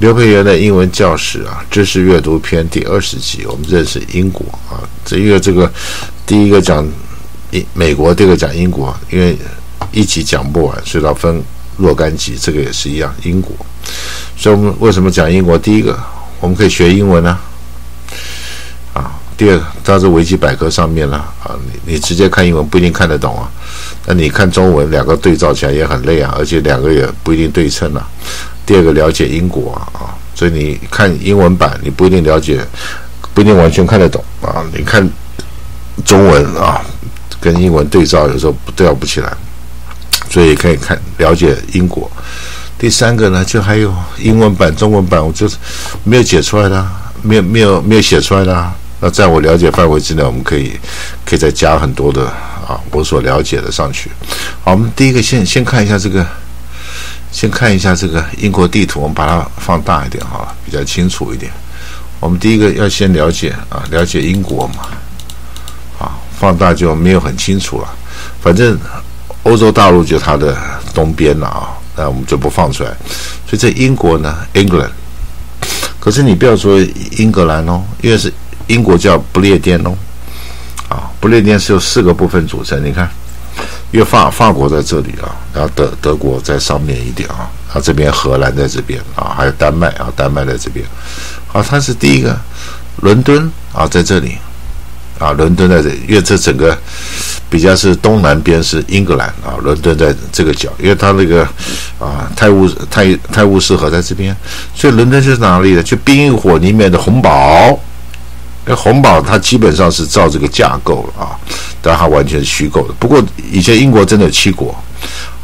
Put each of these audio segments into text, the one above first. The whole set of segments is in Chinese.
刘培元的英文教室啊，知识阅读篇第二十集，我们认识英国啊。这一个这个第一个讲英美国，第二个讲英国，因为一集讲不完，所以要分若干集。这个也是一样，英国。所以我们为什么讲英国？第一个，我们可以学英文呢。啊，第二个，它是维基百科上面呢啊。你你直接看英文不一定看得懂啊。那你看中文，两个对照起来也很累啊，而且两个也不一定对称啊。第二个了解英国啊，所以你看英文版，你不一定了解，不一定完全看得懂啊。你看中文啊，跟英文对照有时候对照不起来，所以可以看了解英国。第三个呢，就还有英文版、中文版，我就是没有解出来的，没有没有没有写出来的。那在我了解范围之内，我们可以可以再加很多的啊，我所了解的上去。好，我们第一个先先看一下这个。先看一下这个英国地图，我们把它放大一点好了，比较清楚一点。我们第一个要先了解啊，了解英国嘛，啊，放大就没有很清楚了。反正欧洲大陆就它的东边了啊，那我们就不放出来。所以在英国呢，England，可是你不要说英格兰哦，因为是英国叫不列颠哦，啊，不列颠是由四个部分组成，你看。因为法法国在这里啊，然后德德国在上面一点啊，啊这边荷兰在这边啊，还有丹麦啊，丹麦在这边，好，它是第一个，伦敦啊在这里，啊伦敦在这，因为这整个比较是东南边是英格兰啊，伦敦在这个角，因为它那个啊泰晤泰泰晤士河在这边，所以伦敦就是哪里的？就冰与火里面的红堡。那红宝它基本上是照这个架构了啊，但它完全是虚构的。不过以前英国真的有七国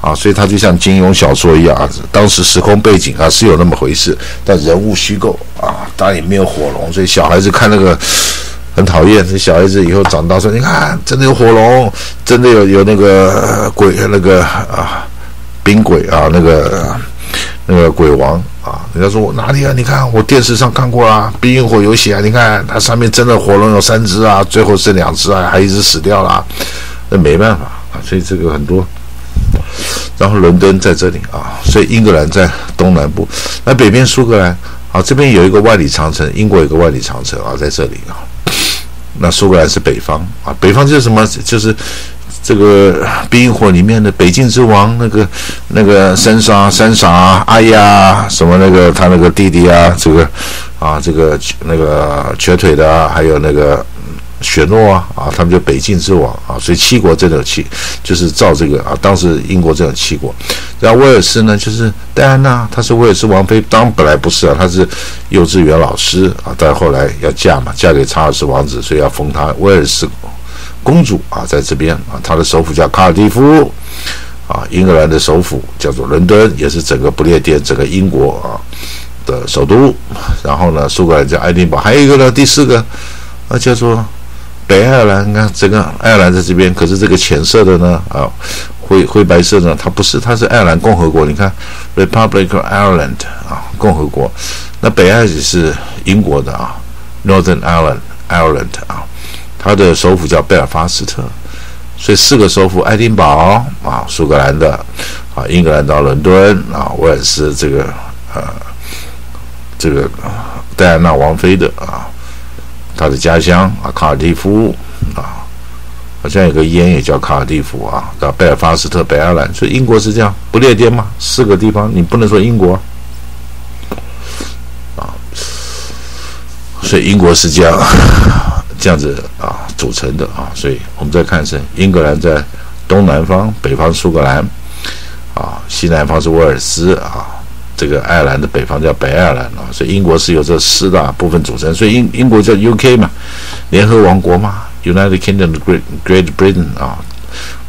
啊，所以它就像金庸小说一样，当时时空背景啊是有那么回事，但人物虚构啊，当然也没有火龙，所以小孩子看那个很讨厌。这小孩子以后长大说，你看真的有火龙，真的有有那个鬼那个啊冰鬼啊那个那个鬼王。啊！人家说我哪里啊？你看我电视上看过啊，《冰与火》有写啊。你看它上面真的火龙有三只啊，最后剩两只啊，还一只死掉了。那没办法啊，所以这个很多。然后伦敦在这里啊，所以英格兰在东南部。那北边苏格兰啊，这边有一个万里长城，英国有个万里长城啊，在这里啊。那苏格兰是北方啊，北方就是什么？就是。这个冰火里面的北境之王，那个那个三傻三傻，哎呀，什么那个他那个弟弟啊，这个啊，这个那个瘸腿的，还有那个雪诺啊，啊，他们就北境之王啊，所以七国真的有七，就是照这个啊，当时英国真的七国，然后威尔士呢，就是戴安娜，她是威尔士王妃，当本来不是啊，她是幼稚园老师啊，但后来要嫁嘛，嫁给查尔斯王子，所以要封她威尔士。公主啊，在这边啊，她的首府叫卡尔蒂夫，啊，英格兰的首府叫做伦敦，也是整个不列颠、整个英国啊的首都。然后呢，苏格兰叫爱丁堡，还有一个呢，第四个啊，叫做北爱尔兰。你看，整个爱尔兰在这边，可是这个浅色的呢，啊，灰灰白色呢，它不是，它是爱尔兰共和国。你看，Republic of Ireland 啊，共和国。那北爱是英国的啊，Northern Ireland，Ireland 啊。它的首府叫贝尔法斯特，所以四个首府：爱丁堡啊，苏格兰的啊，英格兰到伦敦啊，威尔斯这个呃，这个戴安娜王妃的啊，她的家乡啊，卡尔蒂夫啊，好像有个烟也叫卡尔蒂夫啊，到贝尔法斯特、北爱尔兰，所以英国是这样不列颠嘛，四个地方你不能说英国啊，所以英国是这样。这样子啊组成的啊，所以我们再看是英格兰在东南方，北方苏格兰啊，西南方是威尔斯啊，这个爱尔兰的北方叫北爱尔兰啊，所以英国是由这四大部分组成，所以英英国叫 U.K. 嘛，联合王国嘛，United Kingdom Great Great Britain 啊，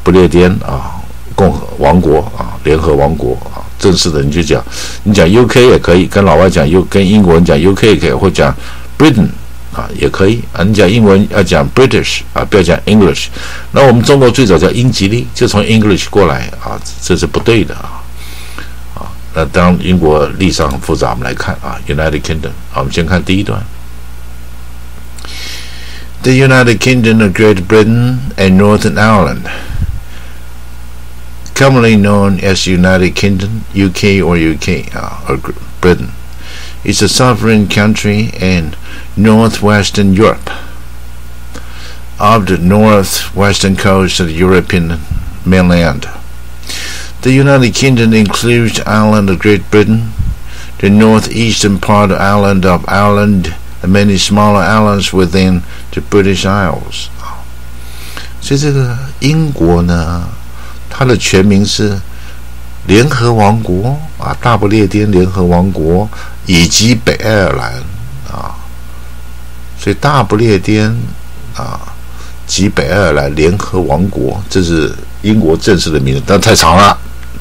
不列颠啊，共和王国啊，联合王国啊，正式的你就讲，你讲 U.K. 也可以，跟老外讲 U，跟英国人讲 U.K. 也可以，或讲 Britain。啊，也可以啊。你讲英文要讲 British 啊，不要讲 English。那我们中国最早叫英吉利，就从 English 过来啊，这是不对的啊。啊，那当英国历史很复杂，我们来看啊，United Kingdom。好，我们先看第一段。The United Kingdom of Great Britain and Northern Ireland, commonly known as United Kingdom, UK or UK 啊，or Britain. is a sovereign country in northwestern Europe, off the northwestern coast of the European mainland. The United Kingdom includes Ireland of Great Britain, the northeastern part of Ireland of Ireland, and many smaller islands within the British Isles. 所以这个英国呢，它的全名是联合王国啊，大不列颠联合王国以及北爱尔兰啊， 所以大不列颠啊及北爱尔兰联合王国，这是英国正式的名字，但太长了。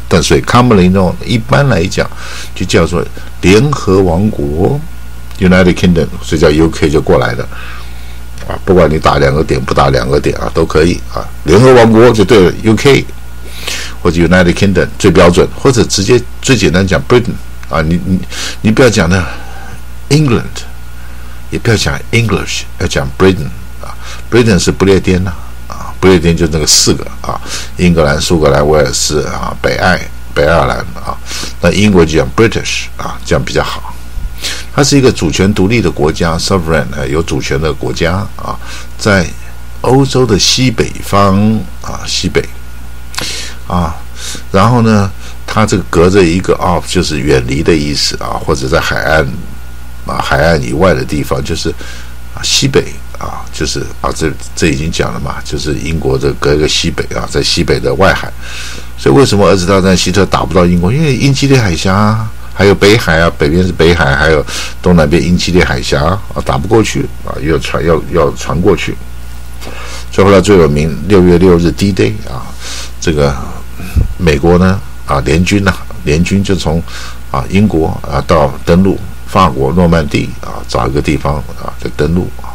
但所以 commonly known 一般来讲就叫做联合王国 United Kingdom，所以叫 UK 就过来的啊。不管你打两个点不打两个点啊，都可以啊。联合王国就对了，UK 或者 United Kingdom 最标准，或者直接最简单讲 Britain 啊。你你你不要讲的 England，也不要讲 English，要讲 Britain 啊。Britain 是不列颠呐。不列颠就那个四个啊，英格兰、苏格兰、威尔士啊，北爱、北爱尔兰啊，那英国就讲 British 啊，这样比较好。它是一个主权独立的国家，sovereign 呃有主权的国家啊，在欧洲的西北方啊，西北啊，然后呢，它这个隔着一个 off 就是远离的意思啊，或者在海岸啊，海岸以外的地方就是啊，西北。啊，就是啊，这这已经讲了嘛，就是英国的隔一个西北啊，在西北的外海，所以为什么二次大战希特打不到英国？因为英吉利海峡啊还有北海啊，北边是北海，还有东南边英吉利海峡啊，打不过去啊，要传要要传过去。最后呢，最有名六月六日 D-Day 啊，这个美国呢啊联军呐，联军就从啊英国啊到登陆法国诺曼底啊，找一个地方啊在登陆啊。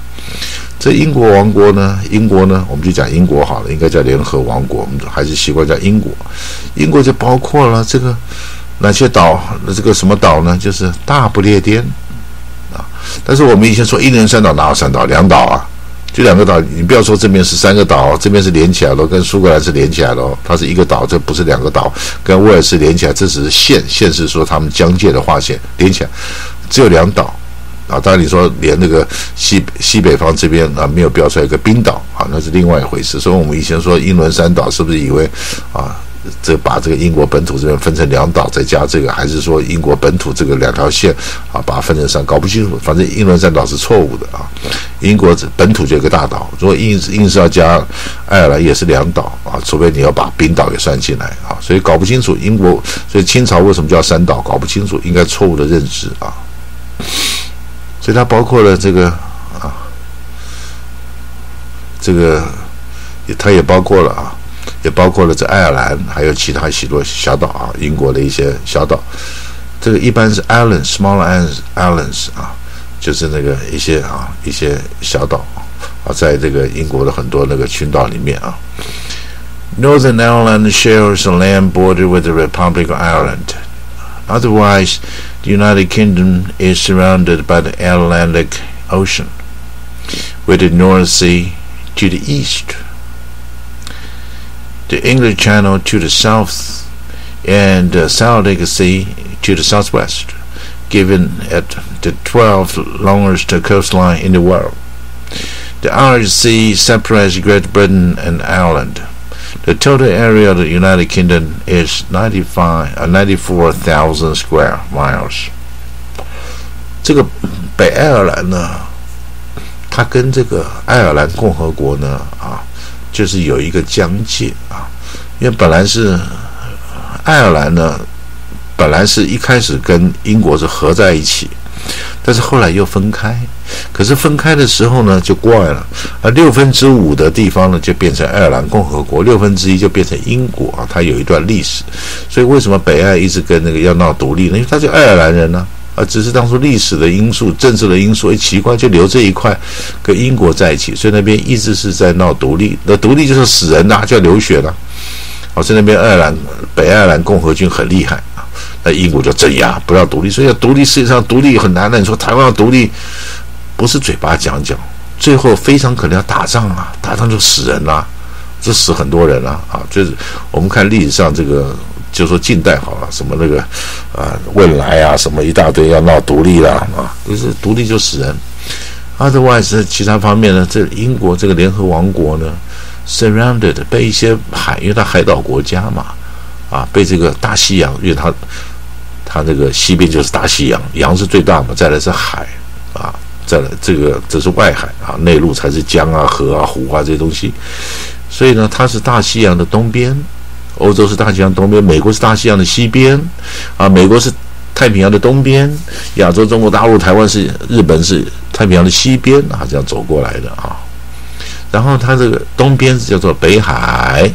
这英国王国呢？英国呢？我们就讲英国好了，应该叫联合王国。我们还是习惯叫英国。英国就包括了这个哪些岛？那这个什么岛呢？就是大不列颠啊。但是我们以前说一连三岛哪有三岛？两岛啊，就两个岛。你不要说这边是三个岛，这边是连起来了，跟苏格兰是连起来了，它是一个岛，这不是两个岛，跟威尔士连起来，这只是线，线是说他们疆界的划线连起来，只有两岛。啊，当然你说连那个西西北方这边啊没有标出来一个冰岛啊，那是另外一回事。所以我们以前说英伦三岛，是不是以为啊，这把这个英国本土这边分成两岛，再加这个，还是说英国本土这个两条线啊，把它分成三？搞不清楚。反正英伦三岛是错误的啊，英国本土就一个大岛。如果硬硬是要加爱尔兰，也是两岛啊，除非你要把冰岛给算进来啊。所以搞不清楚英国，所以清朝为什么叫三岛？搞不清楚，应该错误的认知啊。所以它包括了这个啊，这个也它也包括了啊，也包括了这爱尔兰，还有其他许多小岛啊，英国的一些小岛。这个一般是 islands，small islands, islands 啊，就是那个一些啊一些小岛啊，在这个英国的很多那个群岛里面啊。Northern Ireland shares a land border with the Republic of Ireland. Otherwise, the United Kingdom is surrounded by the Atlantic Ocean, with the North Sea to the east, the English Channel to the south, and the South Sea to the southwest, giving it the 12th longest coastline in the world. The Irish Sea separates Great Britain and Ireland. The total area of the United Kingdom is 95 uh, 94,000 square miles. 这个北爱尔兰呢，它跟这个爱尔兰共和国呢，啊，就是有一个疆界啊，因为本来是爱尔兰呢，本来是一开始跟英国是合在一起。但是后来又分开，可是分开的时候呢，就怪了。而六分之五的地方呢，就变成爱尔兰共和国；六分之一就变成英国啊。它有一段历史，所以为什么北爱一直跟那个要闹独立呢？因为他是爱尔兰人呢，啊，只是当初历史的因素、政治的因素，哎，奇怪，就留这一块跟英国在一起，所以那边一直是在闹独立。那独立就是死人呐，就要流血了。哦，在那边爱尔兰北爱尔兰共和军很厉害啊。那英国就镇压，不要独立。所以要独立，世界上独立很难的。你说台湾要独立，不是嘴巴讲讲，最后非常可能要打仗啊！打仗就死人啦，这死很多人了啊！就是我们看历史上这个就说近代好了，什么那个啊未来啊，什么一大堆要闹独立啦啊，就是独立就死人。Otherwise，其他方面呢，这英国这个联合王国呢，surrounded 被一些海，因为它海岛国家嘛，啊，被这个大西洋，因为它它这个西边就是大西洋，洋是最大嘛，再来是海啊，在这个这是外海啊，内陆才是江啊、河啊、湖啊这些东西。所以呢，它是大西洋的东边，欧洲是大西洋东边，美国是大西洋的西边，啊，美国是太平洋的东边，亚洲、中国大陆、台湾是日本是太平洋的西边啊，这样走过来的啊。然后它这个东边是叫做北海，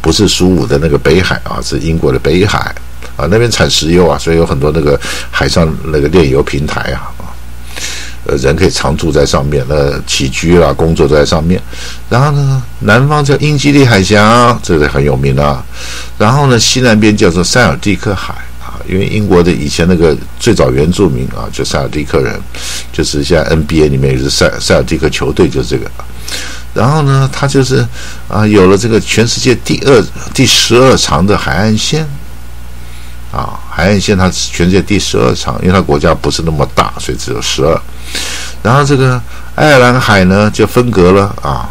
不是苏武的那个北海啊，是英国的北海啊，那边产石油啊，所以有很多那个海上那个炼油平台啊。呃，人可以常住在上面，那起居啦、工作都在上面。然后呢，南方叫英吉利海峡，这个很有名啊。然后呢，西南边叫做塞尔蒂克海啊，因为英国的以前那个最早原住民啊，就塞尔蒂克人，就是现在 NBA 里面也是塞塞尔蒂克球队，就是这个。然后呢，它就是啊，有了这个全世界第二、第十二长的海岸线。啊，海岸线它是全世界第十二长，因为它国家不是那么大，所以只有十二。然后这个爱尔兰海呢，就分隔了啊，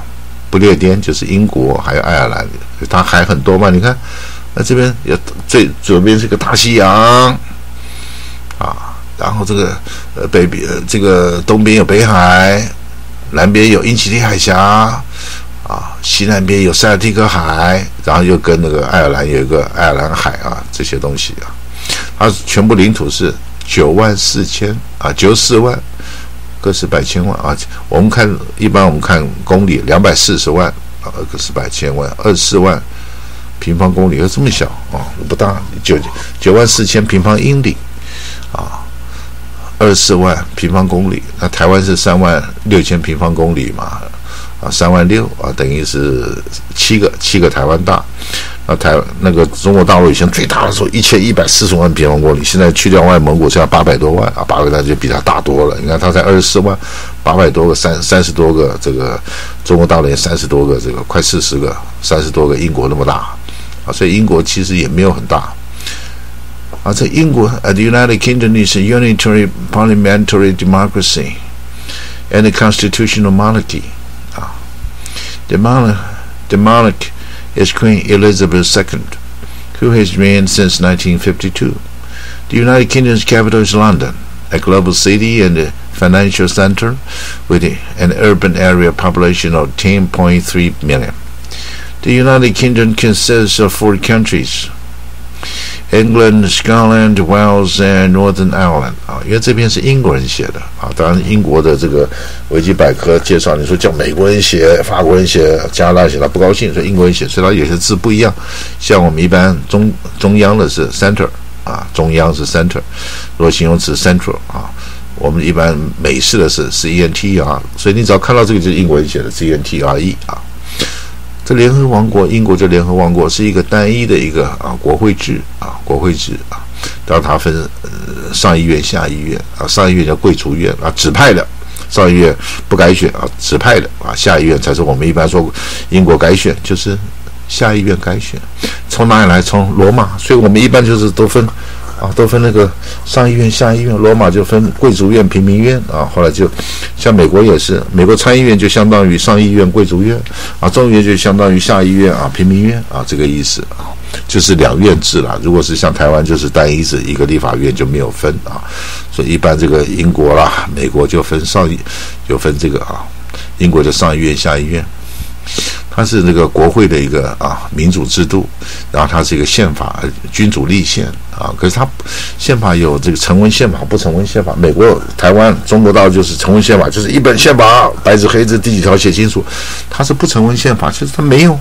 不列颠就是英国，还有爱尔兰，它海很多嘛。你看，那这边有最左边是个大西洋啊，然后这个呃北边这个东边有北海，南边有英吉利海峡。啊，西南边有塞尔蒂克海，然后又跟那个爱尔兰有一个爱尔兰海啊，这些东西啊，它全部领土是九万四千啊，九十四万，个十百千万啊。我们看一般我们看公里两百四十万啊，个十百千万二十四万平方公里，这么小啊，不大，九九万四千平方英里啊，二十四万平方公里。那台湾是三万六千平方公里嘛？啊，三万六啊，等于是七个七个台湾大。啊，台那个中国大陆以前最大的时候一千一百四十万平方公里，现在去掉外蒙古，现在八百多万啊，八个那就比它大多了。你看它才二十四万，八百多个三三十多个这个中国大陆也三十多个，这个快四十个，三十多个英国那么大啊，所以英国其实也没有很大。啊，在英国，the United Kingdom is a unitary parliamentary democracy and a constitutional monarchy. 啊 demonic demonic is Queen Elizabeth II, who has reigned since 1952. The United Kingdom's capital is London, a global city and a financial center with an urban area population of 10.3 million. The United Kingdom consists of four countries England, Scotland, Wales, and Northern Ireland 啊，因为这篇是英国人写的啊。当然，英国的这个维基百科介绍，你说叫美国人写、法国人写、加拿大写，他不高兴，说英国人写，所以他有些字不一样。像我们一般中中央的是 center 啊，中央是 center，如果形容词 central 啊，我们一般美式的是 c e n t e r，所以你只要看到这个就是英国人写的 c e n t r e 啊。联合王国，英国这联合王国是一个单一的一个啊国会制啊国会制啊，当它分呃上议院、下议院啊，上议院叫贵族院啊，指派的；上议院不改选啊，指派的啊，下议院才是我们一般说英国改选，就是下议院改选。从哪里来？从罗马，所以我们一般就是都分。啊，都分那个上议院、下议院，罗马就分贵族院、平民院啊。后来就像美国也是，美国参议院就相当于上议院、贵族院啊，众议院就相当于下议院啊、平民院啊，这个意思啊，就是两院制了。如果是像台湾，就是单一制，一个立法院就没有分啊。所以一般这个英国啦、美国就分上议，就分这个啊，英国的上议院、下议院。它是那个国会的一个啊民主制度，然后它是一个宪法君主立宪啊。可是它宪法有这个成文宪法、不成文宪法。美国、台湾、中国大陆就是成文宪法，就是一本宪法，白纸黑字第几条写清楚。它是不成文宪法，就是它没有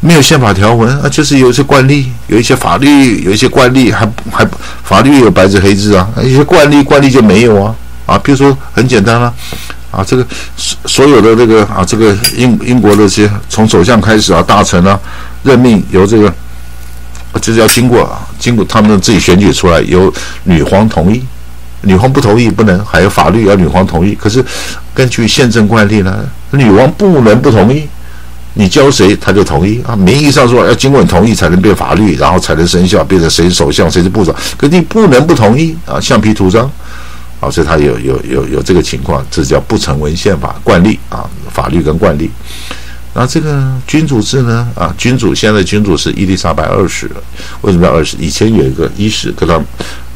没有宪法条文啊，就是有一些惯例，有一些法律，有一些惯例，还还法律有白纸黑字啊，一些惯例惯例就没有啊啊。比如说很简单了。啊，啊这个所所有的这个啊，这个英英国的这些从首相开始啊，大臣啊，任命由这个，就是要经过啊，经过他们自己选举出来，由女皇同意，女皇不同意不能，还有法律要女皇同意。可是根据宪政惯例呢，女王不能不同意，你教谁他就同意啊，名义上说要经过你同意才能变法律，然后才能生效，变成谁首相谁是部长，可你不能不同意啊，橡皮图章，啊，所以他有有有有这个情况，这叫不成文宪法惯例啊，法律跟惯例。那这个君主制呢？啊，君主现在君主是伊丽莎白二世，为什么要二世？以前有一个一世，跟他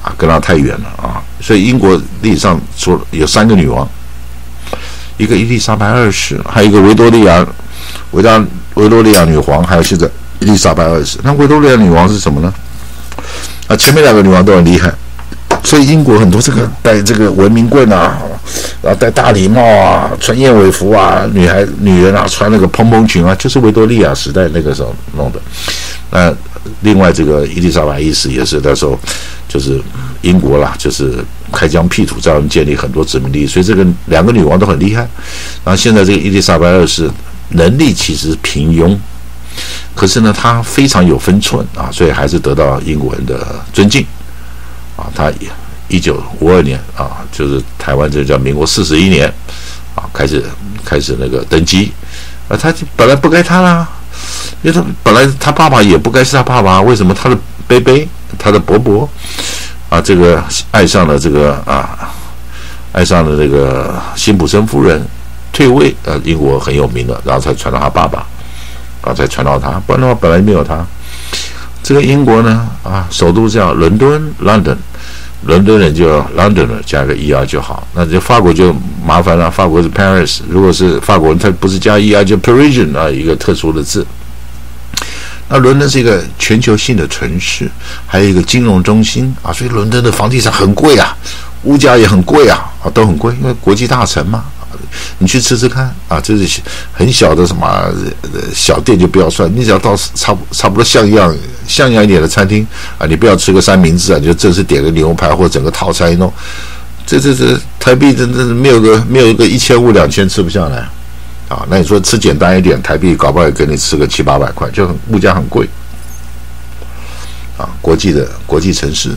啊跟他太远了啊，所以英国历史上说有三个女王，一个伊丽莎白二世，还有一个维多利亚维大维多利亚女皇，还有现在伊丽莎白二世。那维多利亚女王是什么呢？啊，前面两个女王都很厉害。所以英国很多这个戴这个文明棍啊，然后戴大礼帽啊，穿燕尾服啊，女孩女人啊穿那个蓬蓬裙啊，就是维多利亚时代那个时候弄的。那另外这个伊丽莎白一世也是那时候，就是英国啦，就是开疆辟土，在我们建立很多殖民地，所以这个两个女王都很厉害。然后现在这个伊丽莎白二世能力其实平庸，可是呢，她非常有分寸啊，所以还是得到英国人的尊敬。啊，他一九五二年啊，就是台湾这叫民国四十一年啊，开始开始那个登基，啊，他就本来不该他啦，因为他本来他爸爸也不该是他爸爸，为什么他的伯伯，他的伯伯啊，这个爱上了这个啊，爱上了这个辛普森夫人退位，呃，英国很有名的，然后才传到他爸爸，啊，才传到他，不然的话本来没有他。这个英国呢，啊，首都叫伦敦 （London），伦敦人就 London 加个 er 就好。那这法国就麻烦了，法国是 Paris，如果是法国人，他不是加 er 就 Parisian 啊，一个特殊的字。那伦敦是一个全球性的城市，还有一个金融中心啊，所以伦敦的房地产很贵啊，物价也很贵啊，啊，都很贵，因为国际大城嘛。你去吃吃看啊，这是很小的什么小店就不要算，你只要到差不差不多像样像样一点的餐厅啊，你不要吃个三明治啊，你就正式点个牛排或整个套餐一弄，这这这台币真真没有个没有一个一千五两千吃不下来啊。那你说吃简单一点，台币搞不好也给你吃个七八百块，就很物价很贵啊。国际的国际城市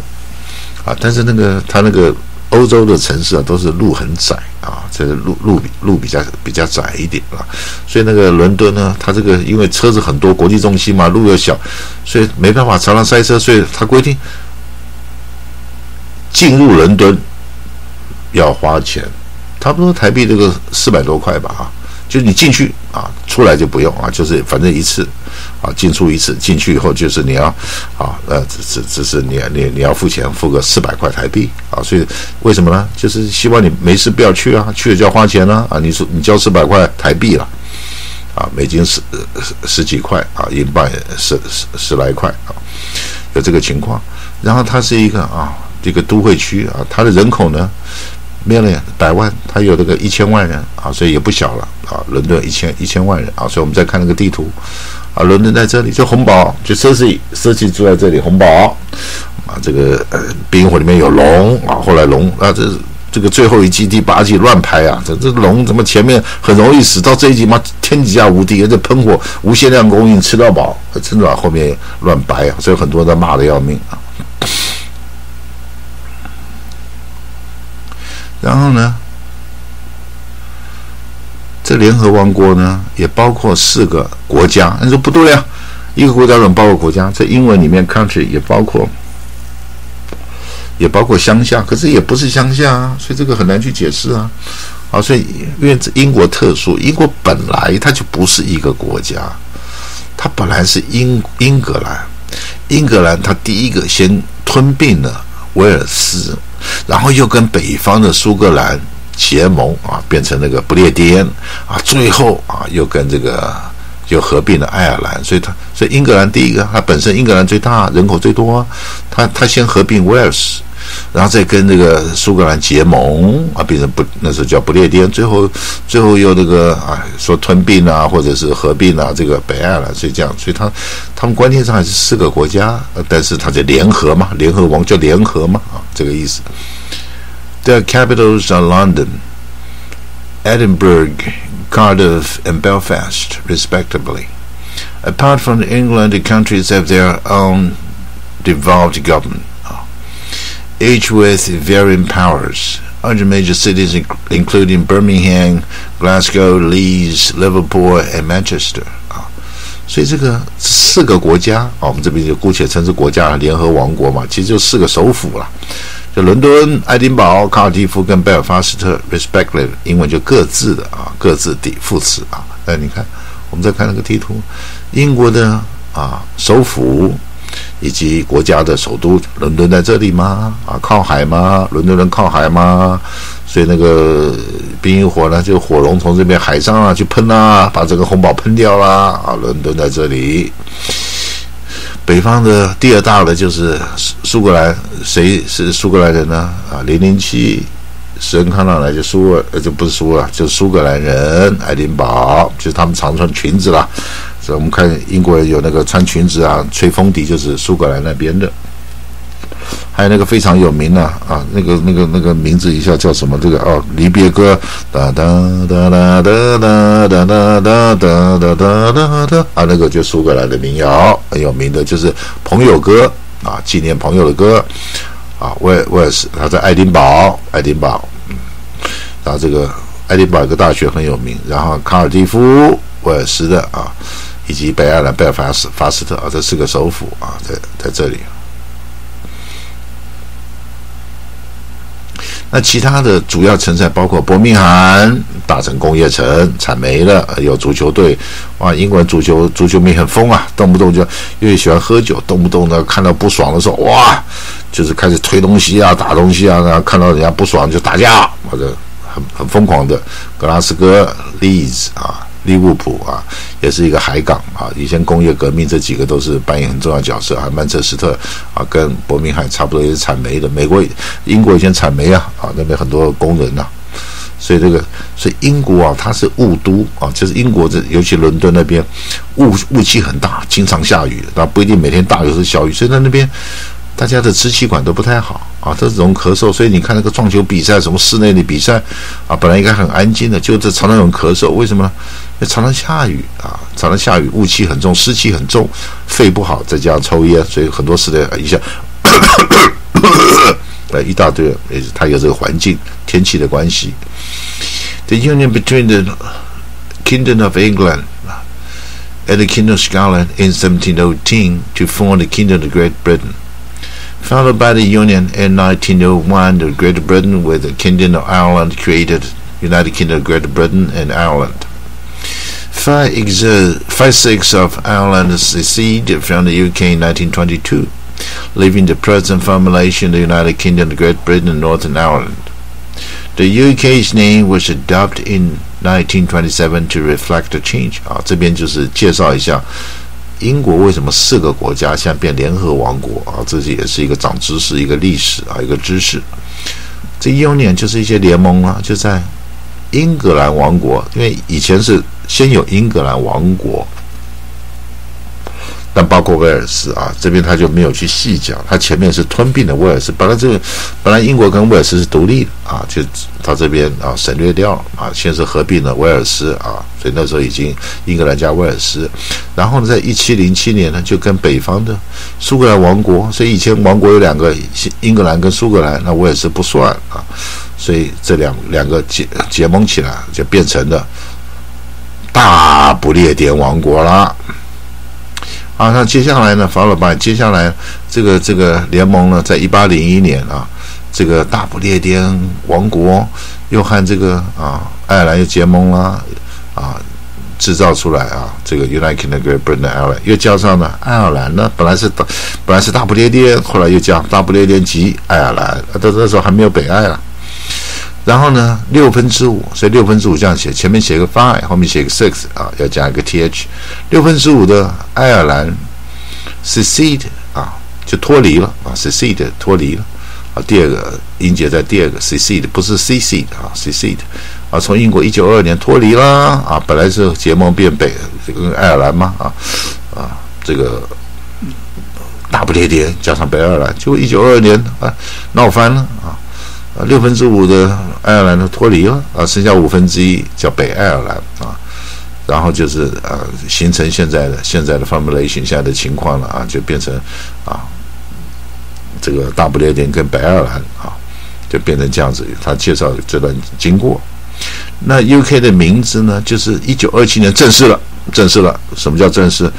啊，但是那个他那个。欧洲的城市啊，都是路很窄啊，这个路路路比较比较窄一点啊，所以那个伦敦呢，它这个因为车子很多，国际中心嘛，路又小，所以没办法常常塞车，所以它规定进入伦敦要花钱，差不多台币这个四百多块吧啊。就是你进去啊，出来就不用啊，就是反正一次啊，进出一次，进去以后就是你要啊，呃，只只只是你你你要付钱，付个四百块台币啊，所以为什么呢？就是希望你没事不要去啊，去了就要花钱了啊，你说你交四百块台币了啊，美金十十十几块啊，英镑十十十来块啊，有这个情况。然后它是一个啊，这个都会区啊，它的人口呢？million 百万，它有这个一千万人啊，所以也不小了啊。伦敦一千一千万人啊，所以我们再看那个地图啊，伦敦在这里，就红堡，就奢侈奢侈住在这里，红堡啊，这个呃，冰火里面有龙啊，后来龙啊，这这个最后一季第八季乱拍啊，这这龙怎么前面很容易死，到这一集嘛天底下无敌，而且喷火无限量供应吃到饱，真的啊后面乱掰啊，所以很多人骂的要命啊。然后呢，这联合王国呢也包括四个国家。你说不对啊，一个国家怎么包括国家？在英文里面，country 也包括，也包括乡下，可是也不是乡下啊，所以这个很难去解释啊。啊，所以因为这英国特殊，英国本来它就不是一个国家，它本来是英英格兰，英格兰它第一个先吞并了威尔斯。然后又跟北方的苏格兰结盟啊，变成那个不列颠啊，最后啊又跟这个又合并了爱尔兰，所以他所以英格兰第一个，它本身英格兰最大，人口最多，它它先合并威尔士。然后再跟这个苏格兰结盟啊，变成不那时候叫不列颠，最后最后又那个啊说吞并啊，或者是合并啊，这个北爱尔兰，所以这样，所以他他们关键上还是四个国家，但是他在联合嘛，联合王叫联合嘛啊，这个意思。Their capitals are London, Edinburgh, Cardiff, and Belfast, respectively. Apart from England, the countries have their own devolved government Each with varying powers. Other major cities, including Birmingham, Glasgow, Leeds, Liverpool, and Manchester, 啊所以这个四个国家啊，我们这边就姑且称之国家联合王国嘛，其实就四个首府了，就伦敦、爱丁堡、卡尔蒂夫跟贝尔法斯特，respectively，英文就各自的啊，各自的副词啊。哎，你看，我们再看那个地图，英国的啊首府。以及国家的首都伦敦在这里吗？啊，靠海吗？伦敦人靠海吗？所以那个冰与火呢，就火龙从这边海上啊去喷啊，把这个红堡喷掉啦。啊，伦敦在这里。北方的第二大的就是苏苏格兰，谁是苏格兰人呢？啊，零零七，史恩康纳来就苏呃，就不是苏了，就苏格兰人，爱丁堡，就是他们常穿裙子啦。我们看英国人有那个穿裙子啊，吹风笛，就是苏格兰那边的。还有那个非常有名的啊，那个那个那个名字一下叫什么？这个哦，离别歌，哒哒哒哒哒哒哒哒哒哒哒哒哒啊，那个就苏格兰的民谣很有名的，就是朋友歌啊，纪念朋友的歌啊。威威尔士，他在爱丁堡，爱丁堡，嗯，然后这个爱丁堡有个大学很有名，然后卡尔蒂夫，威尔士的啊。以及北爱尔兰贝尔法斯法斯特啊，这四个首府啊，在在这里。那其他的主要城市包括伯明翰，大城工业城，产煤的，有足球队，哇，英国足球足球迷很疯啊，动不动就因为喜欢喝酒，动不动的看到不爽的时候，哇，就是开始推东西啊，打东西啊，然后看到人家不爽就打架，或者很很疯狂的。格拉斯哥、利兹啊。利物浦啊，也是一个海港啊。以前工业革命这几个都是扮演很重要角色啊。曼彻斯特啊，跟伯明翰差不多也是产煤的。美国、英国以前产煤啊，啊那边很多工人呐。所以这个，所以英国啊，它是雾都啊，就是英国这尤其伦敦那边雾雾气很大，经常下雨，但不一定每天大雨是小雨，所以在那边。大家的支气管都不太好啊，都容易咳嗽，所以你看那个撞球比赛，什么室内的比赛啊，本来应该很安静的，就这常常有人咳嗽，为什么？因为常常下雨啊，常常下雨，雾气很重，湿气很重，肺不好，再加上抽烟，所以很多时的一下，呃，一大堆，也是它有这个环境天气的关系。The union between the Kingdom of England and the Kingdom of Scotland in 1718 to form the Kingdom of Great Britain. Founded by the Union in 1901, the Great Britain with the Kingdom of Ireland created United Kingdom of Great Britain and Ireland. Five, exer- five six of Ireland seceded from the UK in 1922, leaving the present formulation of the United Kingdom of Great Britain and Northern Ireland. The UK's name was adopted in 1927 to reflect the change. 啊，这边就是介绍一下 英国为什么四个国家现在变联合王国啊？这也是一个长知识、一个历史啊，一个知识。这 Union 就是一些联盟啊，就在英格兰王国，因为以前是先有英格兰王国。但包括威尔斯啊，这边他就没有去细讲。他前面是吞并的威尔士，本来这个本来英国跟威尔士是独立的啊，就他这边啊省略掉啊，先是合并了威尔斯啊，所以那时候已经英格兰加威尔斯。然后呢，在一七零七年呢，就跟北方的苏格兰王国，所以以前王国有两个，英格兰跟苏格兰，那威尔斯不算啊，所以这两两个结结盟起来，就变成了大不列颠王国了。啊，那接下来呢？法老班接下来这个这个联盟呢，在一八零一年啊，这个大不列颠王国又和这个啊爱尔兰又结盟了啊，制造出来啊，这个 United Kingdom Great Britain Ireland，又加上呢爱尔兰呢，本来是大本来是大不列颠，后来又加大不列颠及爱尔兰，到那时候还没有北爱了。然后呢，六分之五，所以六分之五这样写，前面写个 five，后面写个 six 啊，要加一个 th。六分之五的爱尔兰 secede 啊，就脱离了啊，secede 脱离了啊。第二个音节在第二个 secede，不是 secede 啊，secede 啊，从英国一九二二年脱离啦啊，本来是结盟变北跟爱尔兰嘛啊啊，这个大不列颠加上北爱尔兰，结果一九二二年啊闹翻了啊。啊，六分之五的爱尔兰都脱离了啊，剩下五分之一叫北爱尔兰啊，然后就是啊，形成现在的现在的 formulation 下的情况了啊，就变成啊，这个大不列颠跟北爱尔兰啊，就变成这样子。他介绍这段经过，那 UK 的名字呢，就是一九二七年正式了正式了。什么叫正式？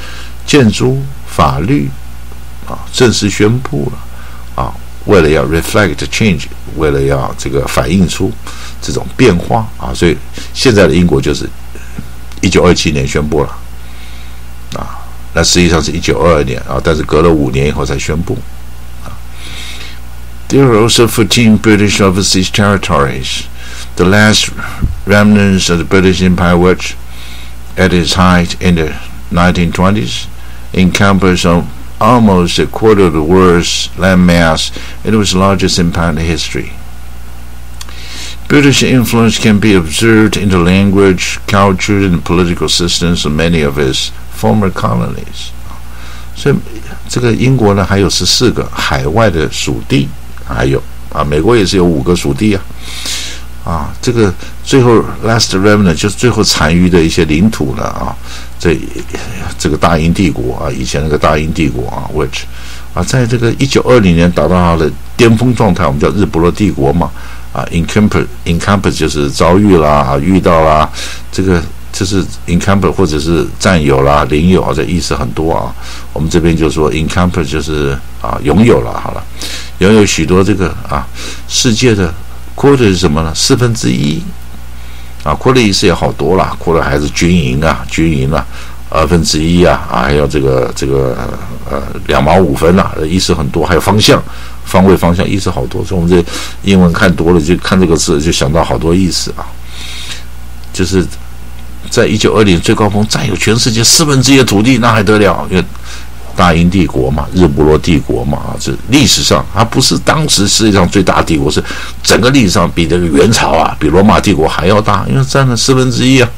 建筑、法律啊，正式宣布了。为了要 reflect change，为了要这个反映出这种变化啊，所以现在的英国就是一九二七年宣布了啊，那实际上是一九二二年啊，但是隔了五年以后才宣布啊。There are also fourteen British overseas territories, the last remnants of the British Empire, which at its height in the 1920s encompassed almost a quarter of the world's landmass, it was the largest empire in history. British influence can be observed in the language, culture, and political systems of many of its former colonies. 所以，这个英国呢，还有十四个海外的属地，还有啊，美国也是有五个属地啊， 啊，这个最后 last remnant 就是最后残余的一些领土呢啊，这这个大英帝国啊，以前那个大英帝国啊，which 啊，在这个一九二零年达到它的巅峰状态，我们叫日不落帝国嘛啊，encompass encompass 就是遭遇啦，遇到啦，这个就是 encompass 或者是占有啦、领有啊，这意思很多啊。我们这边就说 encompass 就是啊，拥有了，好了，拥有许多这个啊，世界的阔腿是什么呢？四分之一。啊，扩的意思也好多了，扩的还是军营啊，军营啊，二分之一啊，啊，还有这个这个呃两毛五分呐，意思很多，还有方向，方位方向意思好多。所以我们这英文看多了，就看这个字就想到好多意思啊。就是在一九二零最高峰占有全世界四分之一的土地，那还得了？大英帝国嘛，日不落帝国嘛，啊，这历史上它不是当时世界上最大帝国，是整个历史上比这个元朝啊，比罗马帝国还要大，因为占了四分之一啊。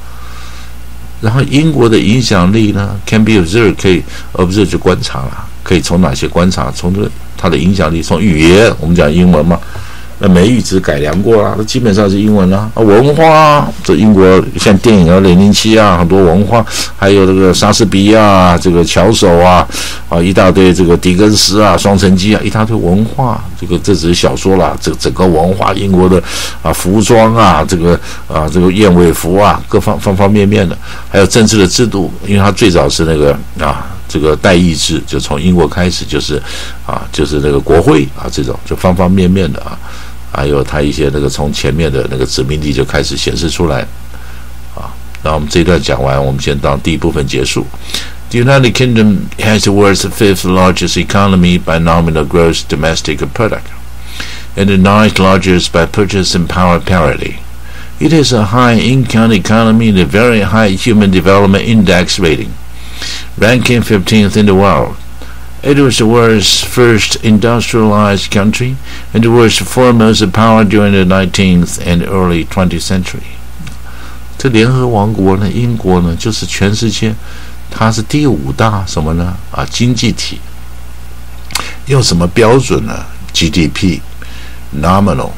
然后英国的影响力呢，can be observed，可以 observe 就观察了，可以从哪些观察？从这它的影响力，从语言，我们讲英文嘛。那美语只改良过啦，那基本上是英文啦。啊，文化啊，这英国像电影啊，零零七啊，很多文化，还有这个莎士比亚，这个巧手啊，啊，一大堆这个狄更斯啊，双城记啊，一大堆文化。这个这只是小说啦，这整个文化，英国的啊，服装啊，这个啊，这个燕尾服啊，各方方方面面的，还有政治的制度，因为它最早是那个啊，这个代议制，就从英国开始就是啊，就是那个国会啊，这种就方方面面的啊。还有它一些那个从前面的那个殖民地就开始显示出来，啊，那我们这一段讲完，我们先当第一部分结束。The United Kingdom has the world's fifth largest economy by nominal gross domestic product, and the ninth largest by purchasing power parity. It has a high income economy and a very high human development index rating, ranking 15th in the world. It was the world's first industrialized country and the world's foremost power during the 19th and early 20th century. 这联合王国呢，英国呢，就是全世界，它是第五大什么呢？啊，经济体。用什么标准呢？GDP，nominal，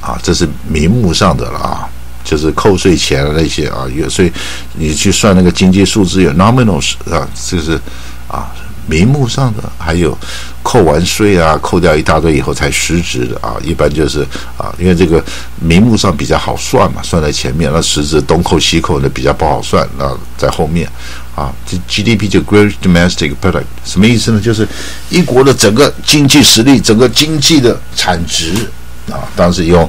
啊，这是名目上的了啊，就是扣税前的那些啊，有所以你去算那个经济数字有 nominal 是啊，就是啊。名目上的还有扣完税啊，扣掉一大堆以后才实质的啊，一般就是啊，因为这个名目上比较好算嘛，算在前面，那实质东扣西扣的比较不好算，那在后面啊，这 GDP 就 Gross Domestic Product 什么意思呢？就是一国的整个经济实力，整个经济的产值。啊，当时用，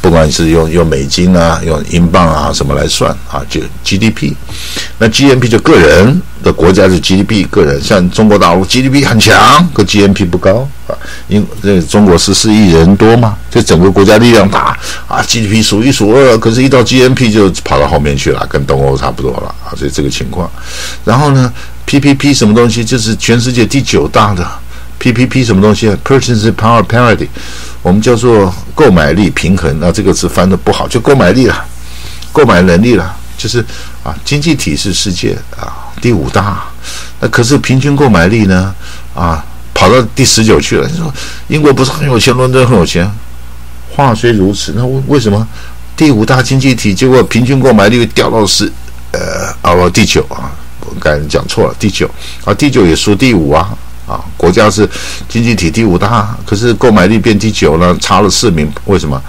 不管是用用美金啊，用英镑啊什么来算啊，就 GDP，那 GNP 就个人的国家是 GDP 个人，像中国大陆 GDP 很强，可 GNP 不高啊，因这中国十四亿人多嘛，这整个国家力量大啊，GDP 数一数二，可是一到 GNP 就跑到后面去了，跟东欧差不多了啊，所以这个情况。然后呢，PPP 什么东西，就是全世界第九大的 PPP 什么东西，Purchasing Power Parity。我们叫做购买力平衡，那这个词翻的不好，就购买力了，购买能力了，就是啊，经济体是世界啊第五大，那可是平均购买力呢啊跑到第十九去了。你说英国不是很有钱，伦敦很有钱，话虽如此，那为为什么第五大经济体结果平均购买力掉到十呃啊第九啊？我刚才讲错了，第九啊第九也输第五啊。啊，国家是经济体第五大，可是购买力变第九了，差了四名。为什么？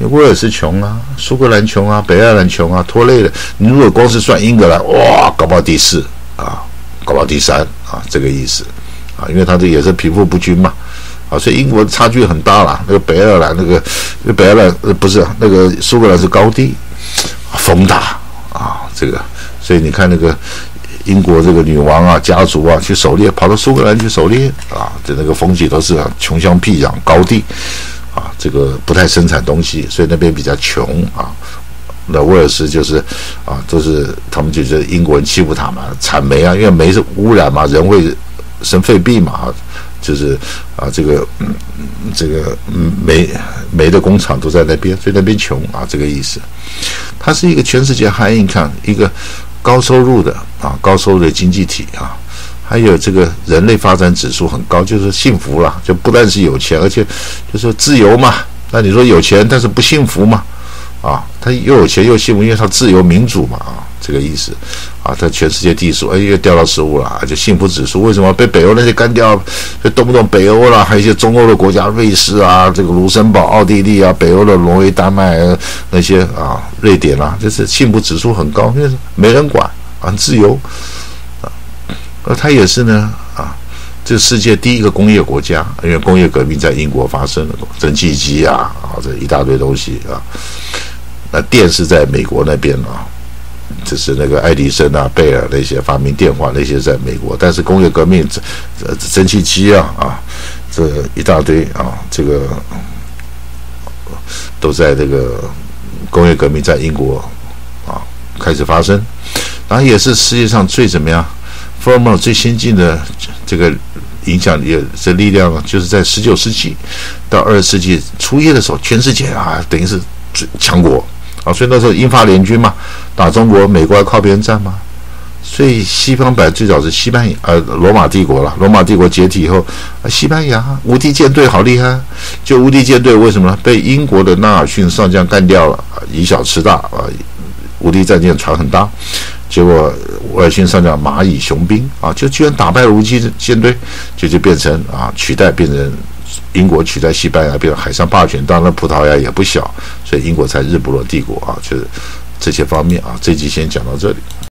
因为威尔斯穷啊，苏格兰穷啊，北爱尔兰穷啊，拖累了。你如果光是算英格兰，哇，搞不好第四啊，搞不好第三啊，这个意思啊，因为他这也是贫富不均嘛，啊，所以英国差距很大了。那个北爱尔兰那个，北爱尔兰呃不是那个苏格兰是高地，风大啊，这个，所以你看那个英国这个女王啊，家族啊去狩猎，跑到苏格兰去狩猎啊，这那个风景都是穷乡僻壤，高地。啊，这个不太生产东西，所以那边比较穷啊。那威尔士就是啊，都是他们就觉得英国人欺负他嘛，产煤啊，因为煤是污染嘛，人会生肺病嘛，就是啊，这个嗯，这个煤煤的工厂都在那边，所以那边穷啊，这个意思。它是一个全世界 high income 一个高收入的啊，高收入的经济体啊。还有这个人类发展指数很高，就是幸福了，就不但是有钱，而且就是自由嘛。那你说有钱但是不幸福嘛？啊，他又有钱又幸福，因为他自由民主嘛，啊，这个意思。啊，在全世界地数，哎，又掉到十五了，就幸福指数为什么被北欧那些干掉？就动不动北欧了，还有一些中欧的国家，瑞士啊，这个卢森堡、奥地利啊，北欧的挪威、丹麦那些啊，瑞典啊，就是幸福指数很高，因为没人管，很自由。啊而它也是呢，啊，这世界第一个工业国家，因为工业革命在英国发生了，蒸汽机啊，啊，这一大堆东西啊。那电是在美国那边啊，就是那个爱迪生啊、贝尔那些发明电话那些在美国，但是工业革命这这蒸汽机啊啊，这一大堆啊，这个都在这个工业革命在英国啊开始发生，然后也是世界上最怎么样？f o r m a l 最先进的这个影响力、这力量，就是在十九世纪到二十世纪初叶的时候，全世界啊，等于是最强国啊，所以那时候英法联军嘛，打中国，美国要靠边站嘛，所以西方版最早是西班牙，呃，罗马帝国了。罗马帝国解体以后，西班牙无敌舰队好厉害，就无敌舰队为什么呢被英国的纳尔逊上将干掉了？以小吃大啊，无敌战舰船很大。结果，威尔逊上将蚂蚁雄兵啊，就居然打败了无敌舰队，就就变成啊，取代变成英国取代西班牙，变成海上霸权。当然，葡萄牙也不小，所以英国才日不落帝国啊，就是这些方面啊。这集先讲到这里。